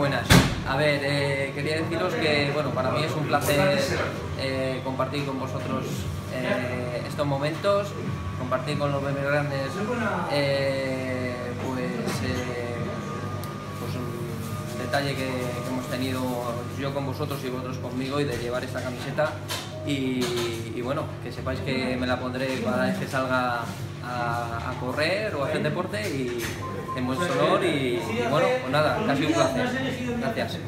buenas. A ver, eh, quería deciros que bueno, para mí es un placer eh, compartir con vosotros eh, estos momentos, compartir con los bebés grandes pues, pues un detalle que, hemos tenido yo con vosotros y vosotros conmigo y de llevar esta camiseta y, bueno, que sepáis que me la pondré cada vez que salga a correr o a hacer deporte y en vuestro honor y, bueno, pues nada, casi un placer. Gracias.